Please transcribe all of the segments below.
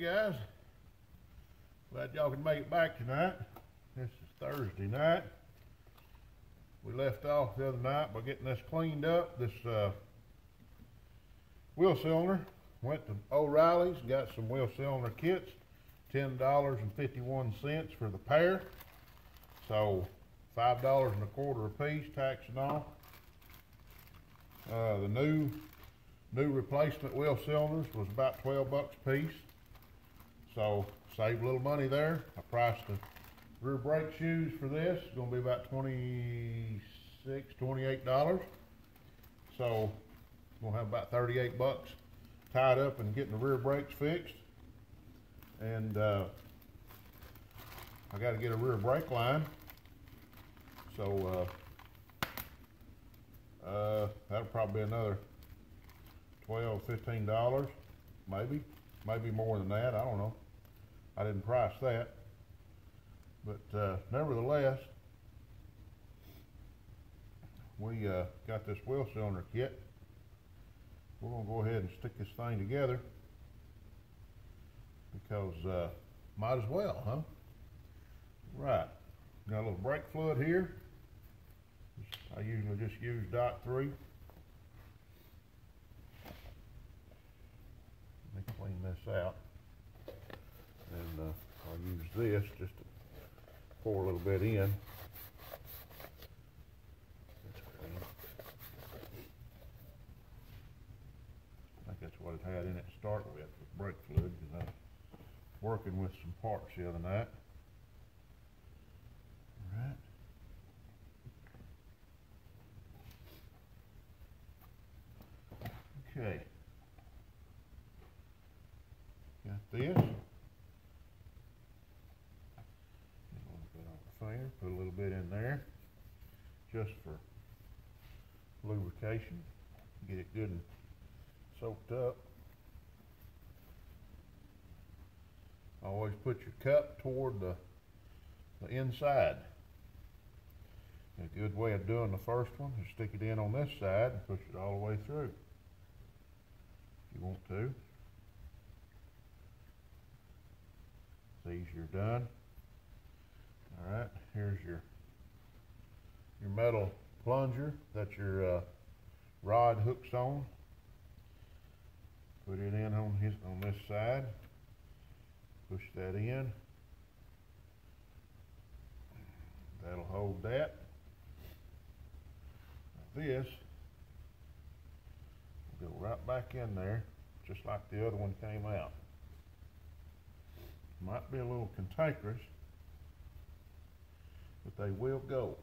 Guys, glad y'all can make it back tonight. This is Thursday night. We left off the other night by getting this cleaned up. This uh, wheel cylinder went to O'Reilly's, got some wheel cylinder kits, ten dollars and fifty-one cents for the pair. So five dollars and a quarter a piece, tax and all. Uh, the new new replacement wheel cylinders was about twelve bucks a piece. So save a little money there. I priced the rear brake shoes for this. It's gonna be about twenty-six, twenty-eight dollars. So we'll have about thirty-eight bucks tied up and getting the rear brakes fixed. And uh, I gotta get a rear brake line. So uh, uh, that'll probably be another twelve, fifteen dollars, maybe, maybe more than that, I don't know. I didn't price that. But, uh, nevertheless, we, uh, got this wheel cylinder kit. We're gonna go ahead and stick this thing together. Because, uh, might as well, huh? Right, got a little brake fluid here. I usually just use dot three. Let me clean this out. Use this just to pour a little bit in. I think that's what it had in it to start with, with brake fluid, because I was working with some parts the other night. Alright. Okay. Got this. Get a little put a little bit in there, just for lubrication. Get it good and soaked up. Always put your cup toward the, the inside. A good way of doing the first one is stick it in on this side and push it all the way through. If you want to. These you're done. Alright, here's your your metal plunger that your uh, rod hooks on. Put it in on his on this side. Push that in. That'll hold that. This will go right back in there, just like the other one came out. Might be a little cantankerous, but they will go.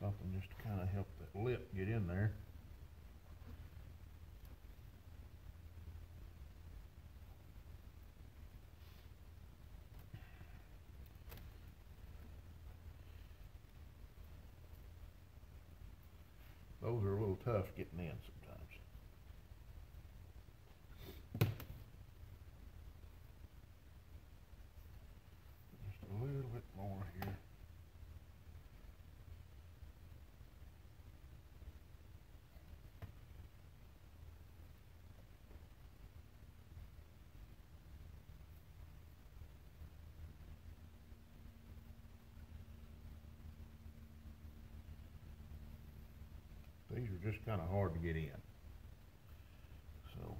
Something just to kind of help that lip get in there. Those are a little tough getting in. Just a little bit more here. These are just kind of hard to get in. So.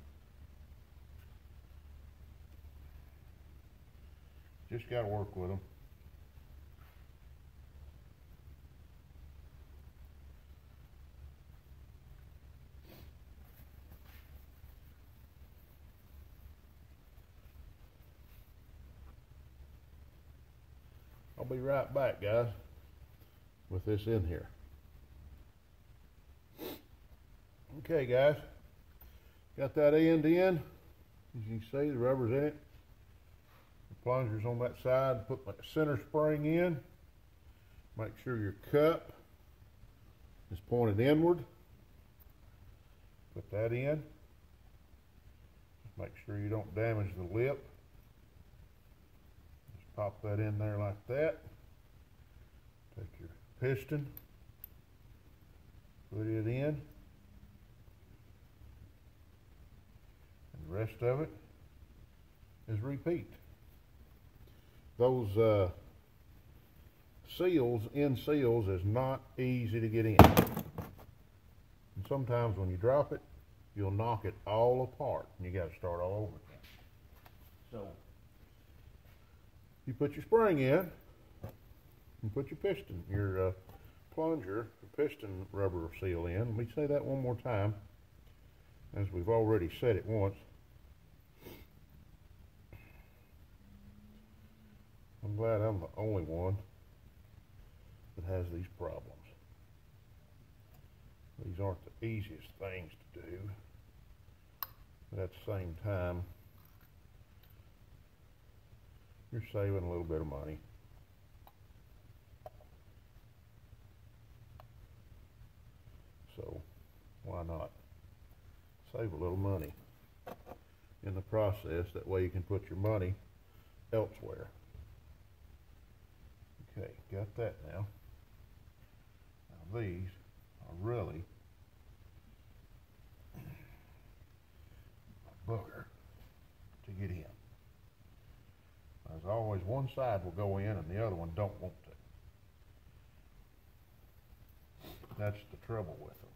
Just got to work with them. I'll be right back, guys, with this in here. Okay, guys, got that end in. As you can see, the rubber's in it. The plunger's on that side. Put my center spring in. Make sure your cup is pointed inward. Put that in. Make sure you don't damage the lip. Just pop that in there like that. Take your piston. put it in. Rest of it is repeat. Those uh, seals, in seals, is not easy to get in. And sometimes when you drop it, you'll knock it all apart and you got to start all over again. So, you put your spring in, and put your piston, your uh, plunger, your piston rubber seal in. Let me say that one more time, as we've already said it once. I'm glad I'm the only one that has these problems. These aren't the easiest things to do, but at the same time, you're saving a little bit of money. So why not save a little money in the process? That way you can put your money elsewhere. Okay, got that now. Now these are really a booger to get in. As always, one side will go in and the other one don't want to. That's the trouble with them.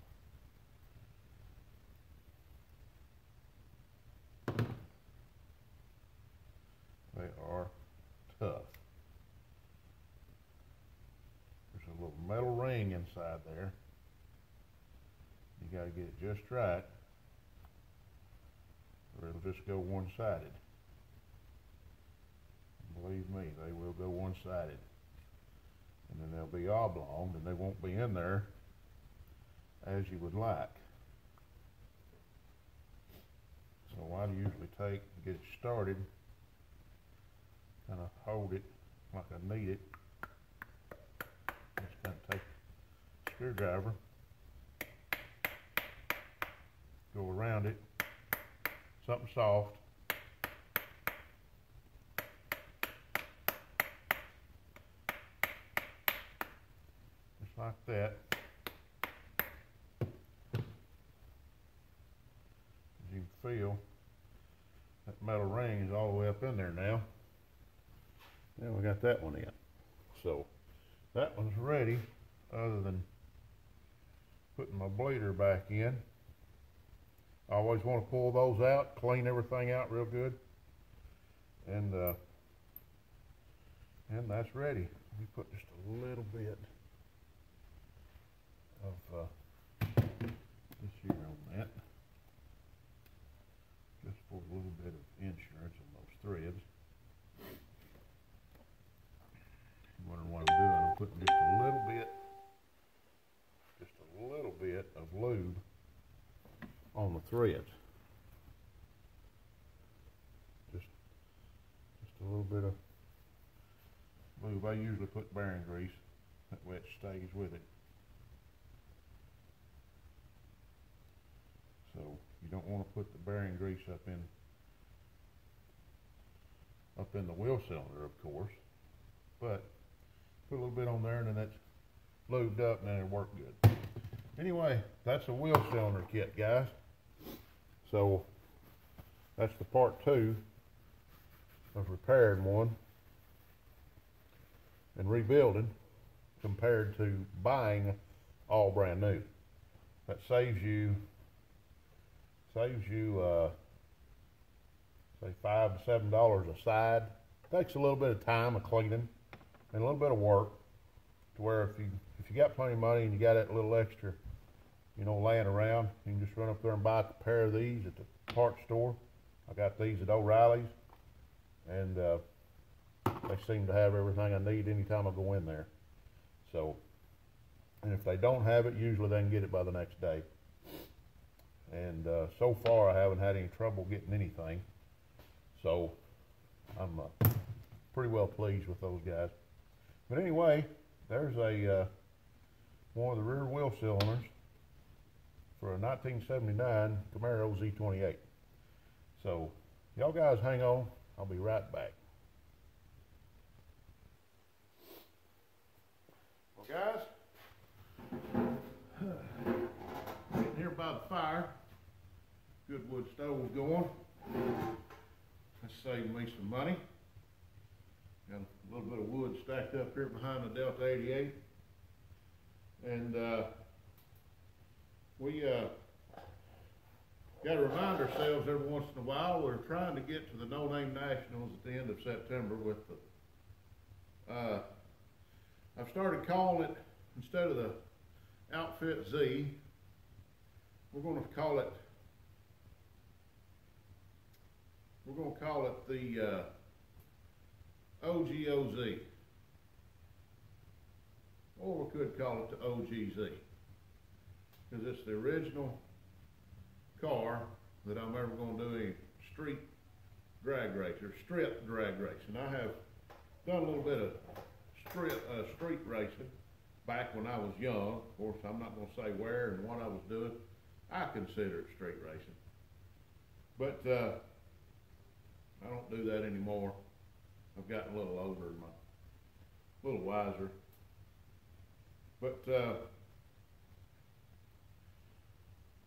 They are tough. There's a little metal ring inside there. You got to get it just right, or it'll just go one-sided. Believe me, they will go one-sided. And then they'll be oblong, and they won't be in there as you would like. So I usually take get it started, kind of hold it like I need it. Just kind of take a screwdriver, go around it, something soft, just like that. As you can feel, that metal ring is all the way up in there now. Now we got that one in. So that one's ready other than putting my bleeder back in. I always want to pull those out, clean everything out real good. And uh, and that's ready. Let me put just a little bit of uh, this here on that. Just for a little bit of insurance on those threads. Lube on the threads. Just, just a little bit of lube. I usually put bearing grease, that way it stays with it. So you don't want to put the bearing grease up in up in the wheel cylinder, of course. But put a little bit on there and then that's lubed up and then it'll work good. Anyway, that's a wheel cylinder kit, guys. So that's the part two of repairing one and rebuilding compared to buying all brand new. That saves you saves you uh, say five to seven dollars a side. Takes a little bit of time of cleaning and a little bit of work to where if you if you got plenty of money and you got that little extra, you know, laying around, you can just run up there and buy a pair of these at the parts store. I got these at O'Reilly's, and uh, they seem to have everything I need anytime I go in there. So, and if they don't have it, usually they can get it by the next day. And uh, so far, I haven't had any trouble getting anything. So, I'm uh, pretty well pleased with those guys. But anyway, there's a uh, one of the rear wheel cylinders for a 1979 Camaro Z28. So y'all guys hang on. I'll be right back. Well guys, sitting here by the fire. Good wood stove going. That's saving me some money. Got a little bit of wood stacked up here behind the Delta 88. And uh, we, uh, gotta remind ourselves every once in a while, we're trying to get to the No Name Nationals at the end of September with the, uh, I've started calling it, instead of the Outfit Z, we're gonna call it, we're gonna call it the, uh, OGOZ. Or we could call it the OGZ. Cause it's the original car that I'm ever gonna do a street drag race, or strip drag race. And I have done a little bit of strip, uh, street racing back when I was young. Of course, I'm not gonna say where and what I was doing. I consider it street racing. But, uh, I don't do that anymore. I've gotten a little older and a little wiser. But, uh,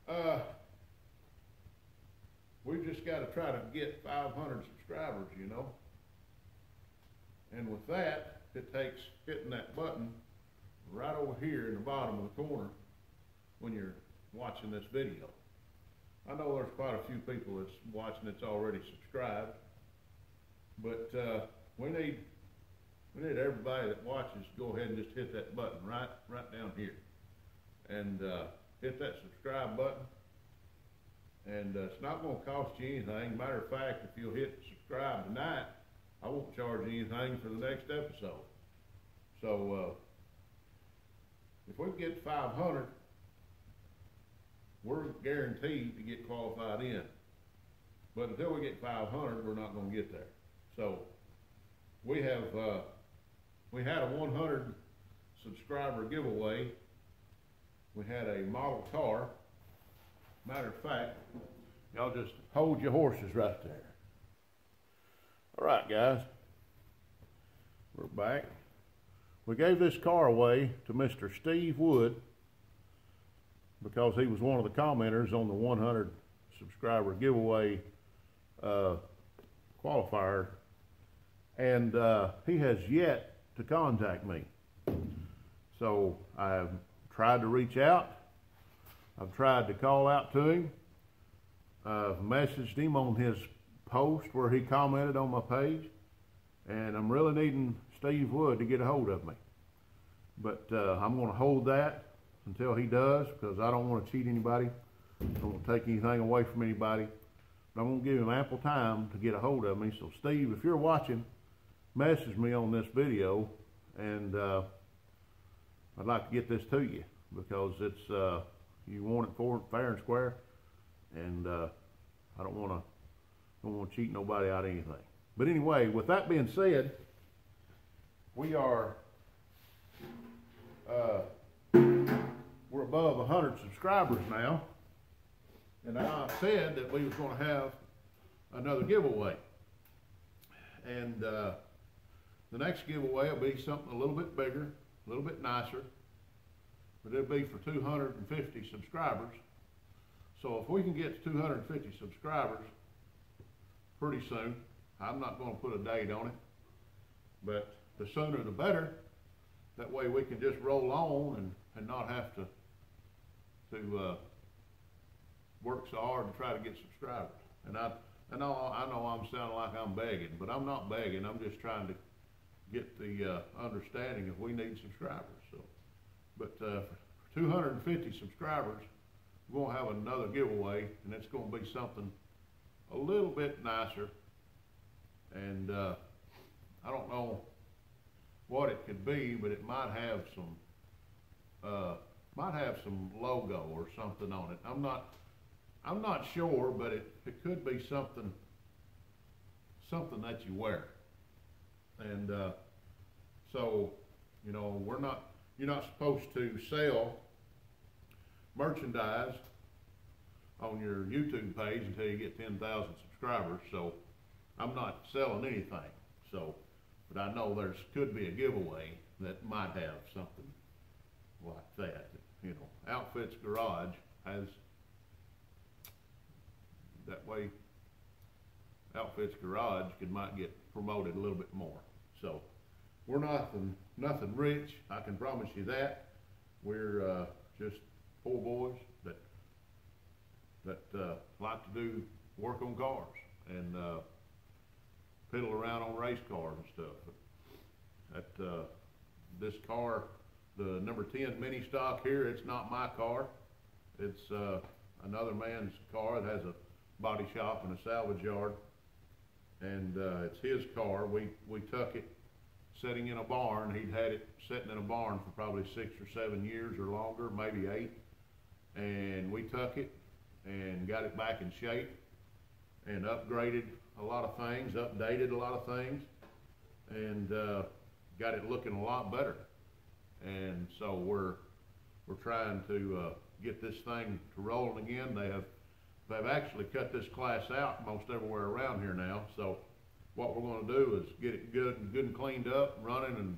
uh, we've just gotta try to get five hundred subscribers, you know? And with that, it takes hitting that button right over here in the bottom of the corner when you're watching this video. I know there's quite a few people that's watching that's already subscribed, but, uh, we need, we need everybody that watches to go ahead and just hit that button right, right down here. And, uh, hit that subscribe button. And, uh, it's not gonna cost you anything. Matter of fact, if you'll hit subscribe tonight, I won't charge you anything for the next episode. So, uh, if we get five hundred, we're guaranteed to get qualified in. But until we get five hundred, we're not gonna get there. So, we have, uh, we had a one hundred subscriber giveaway. We had a model car. Matter of fact, y'all just hold your horses right there. All right, guys. We're back. We gave this car away to Mr. Steve Wood because he was one of the commenters on the 100 subscriber giveaway uh, qualifier, and uh, he has yet to contact me. So I've tried to reach out. I've tried to call out to him. I've messaged him on his post where he commented on my page, and I'm really needing Steve Wood to get a hold of me. But uh, I'm going to hold that until he does because I don't want to cheat anybody. I don't want to take anything away from anybody. But I'm going to give him ample time to get a hold of me. So, Steve, if you're watching, message me on this video, and uh, I'd like to get this to you because it's uh, you want it for fair and square, and uh, I don't want to don't want to cheat nobody out of anything. But anyway, with that being said, we are uh, we're above 100 subscribers now, and I said that we was going to have another giveaway, and uh, the next giveaway will be something a little bit bigger, a little bit nicer, but it'll be for 250 subscribers. So if we can get to 250 subscribers pretty soon, I'm not going to put a date on it, but the sooner the better. That way we can just roll on and, and not have to to uh, work so hard to try to get subscribers. And I know I know I'm sounding like I'm begging, but I'm not begging. I'm just trying to get the uh, understanding of we need subscribers. So, but uh, for 250 subscribers, we're gonna have another giveaway, and it's gonna be something a little bit nicer. And uh, I don't know what it could be, but it might have some, uh, might have some logo or something on it. I'm not, I'm not sure, but it, it could be something, something that you wear. And, uh, so, you know, we're not, you're not supposed to sell merchandise on your YouTube page until you get ten thousand subscribers, so I'm not selling anything, so, but I know there's, could be a giveaway that might have something like that, you know. Outfits Garage has That way, Outfits Garage could might get promoted a little bit more. So, we're nothing, nothing rich, I can promise you that. We're, uh, just poor boys that, that, uh, like to do work on cars and, uh, piddle around on race cars and stuff. That, uh, this car, the number ten mini stock here, it's not my car. It's, uh, another man's car that has a body shop and a salvage yard. And, uh, it's his car. We, we took it sitting in a barn. He'd had it sitting in a barn for probably six or seven years or longer, maybe eight. And we took it and got it back in shape and upgraded a lot of things, updated a lot of things, and, uh, got it looking a lot better. And so we're, we're trying to, uh, get this thing to rolling again. They have, they've actually cut this class out most everywhere around here now, so what we're gonna do is get it good and good and cleaned up, running and,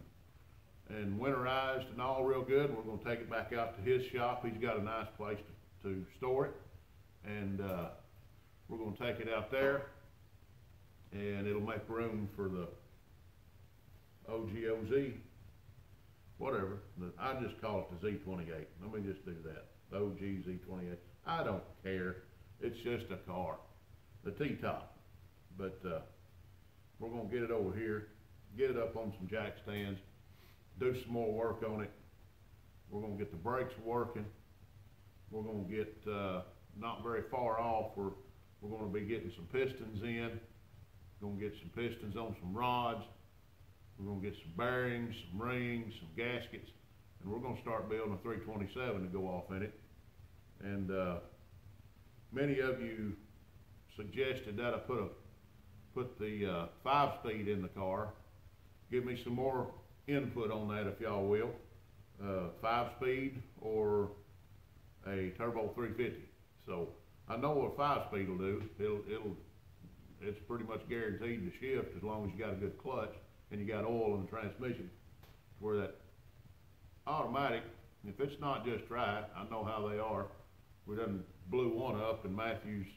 and winterized and all real good. We're gonna take it back out to his shop. He's got a nice place to, to store it. And, uh, we're gonna take it out there and it'll make room for the OGOZ, whatever. I just call it the Z twenty-eight. Let me just do that. OGZ28. I don't care. It's just a car. The T-top. But, uh, we're gonna get it over here, get it up on some jack stands, do some more work on it. We're gonna get the brakes working. We're gonna get, uh, not very far off, we're, we're gonna be getting some pistons in. Gonna get some pistons on some rods. We're gonna get some bearings, some rings, some gaskets, and we're gonna start building a three twenty-seven to go off in it. And, uh, many of you suggested that I put a, put the, uh, five-speed in the car. Give me some more input on that if y'all will. Uh, five-speed or a turbo three fifty. So, I know what a five-speed will do. It'll, it'll, it's pretty much guaranteed to shift as long as you got a good clutch and you got oil in the transmission. Where that automatic, if it's not just right, I know how they are. We done blew one up in Matthew's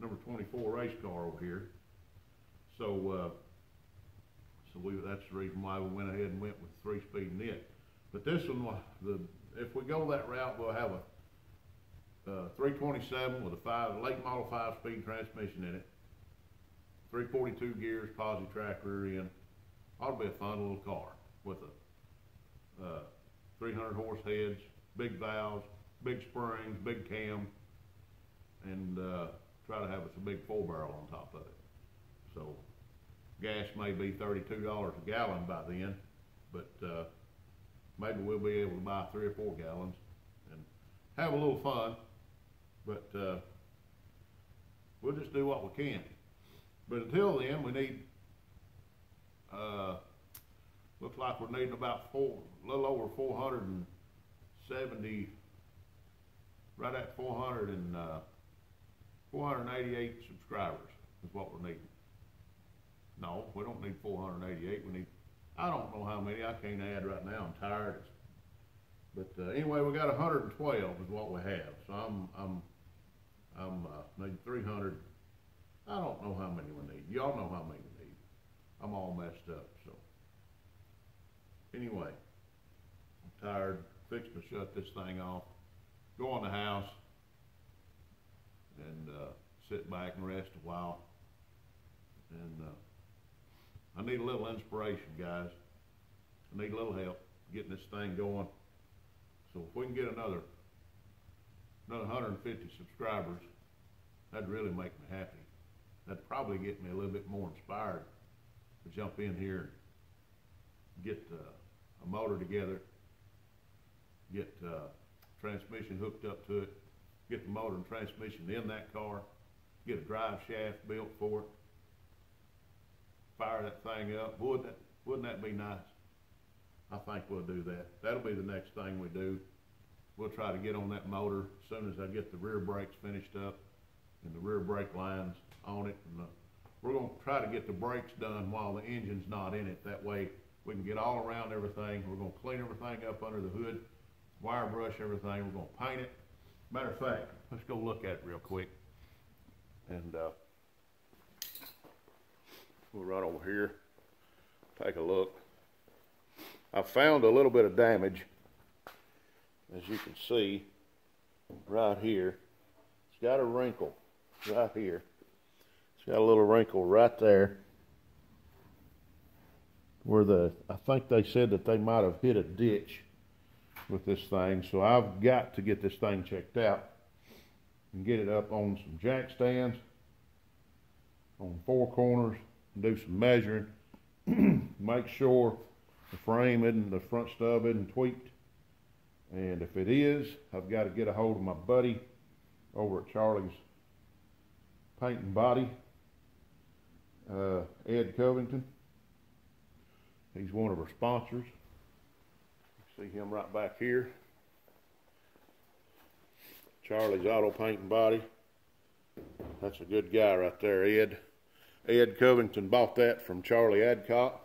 number twenty-four race car over here. So, uh, so we, that's the reason why we went ahead and went with three-speed in it. But this one, the, if we go that route, we'll have a, uh, three twenty-seven with a five, late model five-speed transmission in it. Three forty-two gears, posi track rear end. Ought to be a fun little car with a, uh, three hundred horse heads, big valves, big springs, big cam, and, uh, try to have us a big full barrel on top of it. So, gas may be thirty-two dollars a gallon by then, but, uh, maybe we'll be able to buy three or four gallons and have a little fun, but, uh, we'll just do what we can. But until then, we need, uh, looks like we're needing about four, a little over four hundred and seventy, right at four hundred and, uh, four hundred and eighty-eight subscribers is what we're needing. No, we don't need four hundred and eighty-eight, we need, I don't know how many, I can't add right now, I'm tired. But, uh, anyway, we got hundred and twelve is what we have, so I'm, I'm, I'm, uh, three hundred. I don't know how many we need, y'all know how many we need. I'm all messed up, so. Anyway, I'm tired, fixing to shut this thing off, go in the house, and, uh, sit back and rest a while. And, uh, I need a little inspiration, guys. I need a little help getting this thing going. So if we can get another, another hundred and fifty subscribers, that'd really make me happy. That'd probably get me a little bit more inspired to jump in here, and get, uh, a motor together, get, uh, transmission hooked up to it, get the motor and transmission in that car, get a drive shaft built for it, fire that thing up, would that, wouldn't that be nice? I think we'll do that, that'll be the next thing we do. We'll try to get on that motor as soon as I get the rear brakes finished up and the rear brake lines on it, and, uh, we're gonna try to get the brakes done while the engine's not in it, that way we can get all around everything, we're gonna clean everything up under the hood, wire brush everything, we're gonna paint it. Matter of fact, let's go look at it real quick. And uh, we'll run over here, take a look. I found a little bit of damage, as you can see, right here. It's got a wrinkle right here. It's got a little wrinkle right there where the, I think they said that they might have hit a ditch with this thing. So I've got to get this thing checked out and get it up on some jack stands on four corners and do some measuring. Make sure the frame isn't, the front stub isn't tweaked. And if it is, I've got to get a hold of my buddy over at Charlie's Paint and Body, uh, Ed Covington. He's one of our sponsors. See him right back here. Charlie's Auto Paint and Body. That's a good guy right there, Ed. Ed Covington bought that from Charlie Adcock.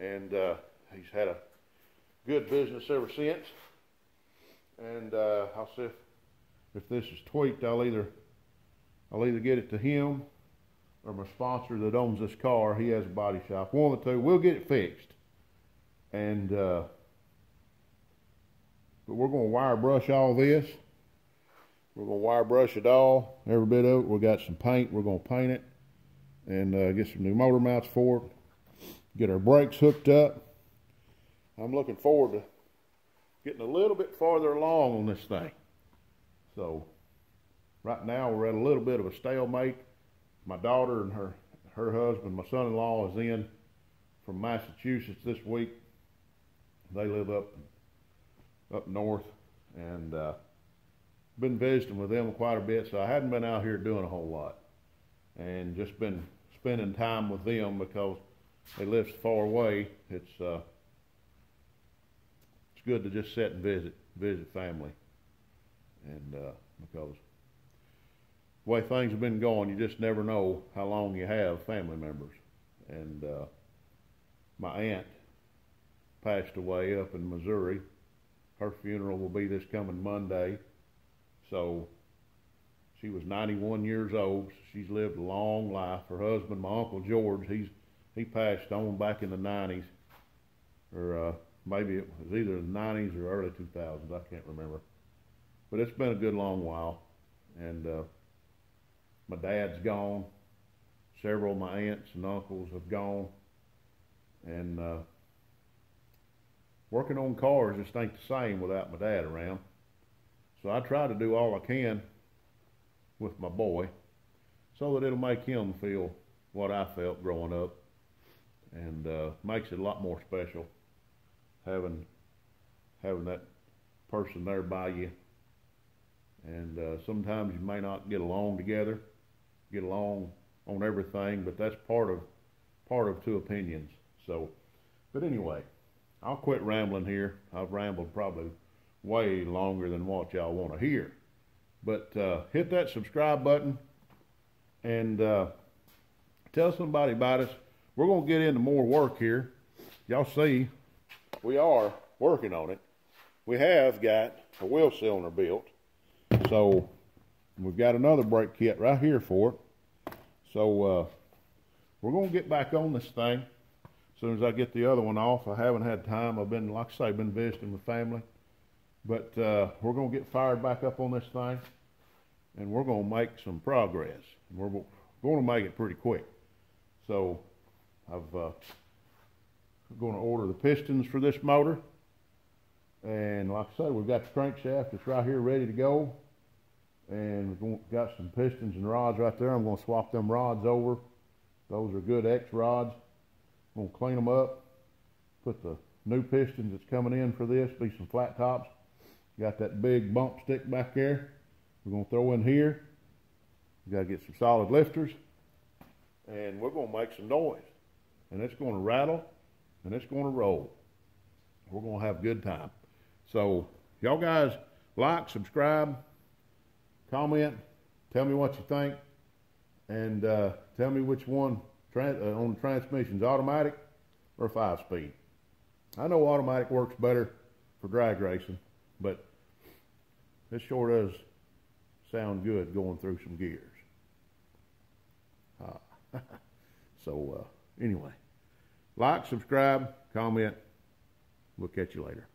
And uh, he's had a good business ever since. And uh, I'll see if, if this is tweaked, I'll either I'll either get it to him or my sponsor that owns this car. He has a body shop. One of the two. We'll get it fixed. And uh, but we're going to wire brush all this. We're going to wire brush it all, every bit of it. We got some paint. We're going to paint it and uh, get some new motor mounts for it. Get our brakes hooked up. I'm looking forward to getting a little bit farther along on this thing. So right now we're at a little bit of a stalemate. My daughter and her her husband, my son-in-law, is in from Massachusetts this week. They live up up north, and uh, been visiting with them quite a bit. So I hadn't been out here doing a whole lot, and just been spending time with them because they live far away. It's uh, it's good to just sit and visit visit family, and uh, because the way things have been going, you just never know how long you have family members. And uh, my aunt passed away up in Missouri her funeral will be this coming Monday. So she was 91 years old. She's lived a long life. Her husband, my uncle George, he's he passed on back in the 90s, or uh, maybe it was either the 90s or early 2000s. I can't remember. But it's been a good long while, and uh, my dad's gone. Several of my aunts and uncles have gone, and uh, working on cars just ain't the same without my dad around. So I try to do all I can with my boy so that it'll make him feel what I felt growing up and uh, makes it a lot more special having having that person there by you. And uh, sometimes you may not get along together, get along on everything, but that's part of part of two opinions. So, but anyway. I'll quit rambling here. I've rambled probably way longer than what y'all want to hear. But uh, hit that subscribe button and uh, tell somebody about us. We're going to get into more work here. Y'all see, we are working on it. We have got a wheel cylinder built. So we've got another brake kit right here for it. So uh, we're going to get back on this thing. As soon as I get the other one off, I haven't had time. I've been, like I say, been visiting with family. But uh, we're going to get fired back up on this thing, and we're going to make some progress. We're going to make it pretty quick. So I've uh, going to order the pistons for this motor. And like I said, we've got the crankshaft. It's right here ready to go. And we've got some pistons and rods right there. I'm going to swap them rods over. Those are good X rods. Gonna clean them up, put the new pistons that's coming in for this, be some flat tops. Got that big bump stick back there. We're gonna throw in here. We gotta get some solid lifters. And we're gonna make some noise. And it's gonna rattle and it's gonna roll. We're gonna have a good time. So y'all guys like, subscribe, comment, tell me what you think, and uh, tell me which one trans, uh, on the transmissions, automatic or five speed. I know automatic works better for drag racing, but this sure does sound good going through some gears. Uh, so uh, anyway, like, subscribe, comment. We'll catch you later.